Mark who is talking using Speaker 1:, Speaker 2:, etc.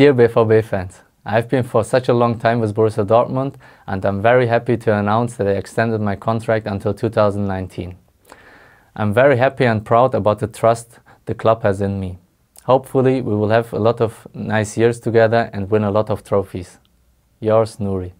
Speaker 1: Dear BVB fans, I've been for such a long time with Borussia Dortmund and I'm very happy to announce that I extended my contract until 2019. I'm very happy and proud about the trust the club has in me. Hopefully we will have a lot of nice years together and win a lot of trophies. Yours, Nuri.